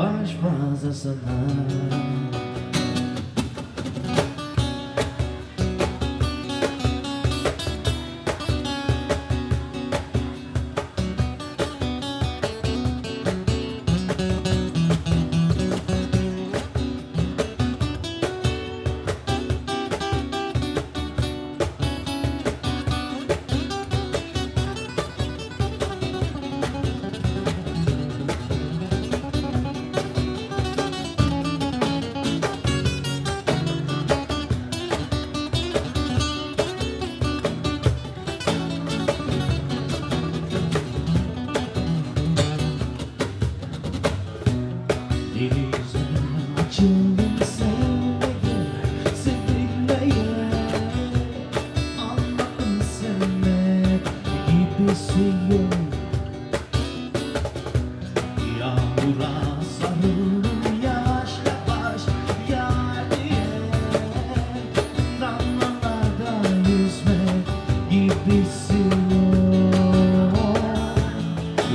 aşk fazla sana Bu aşk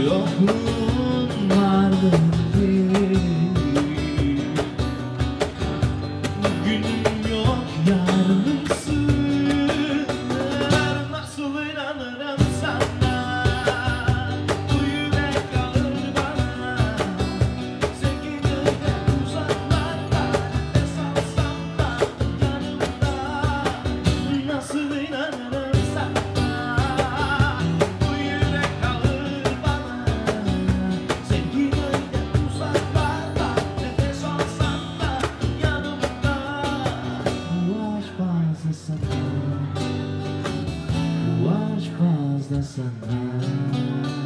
yokluğun vardı うん。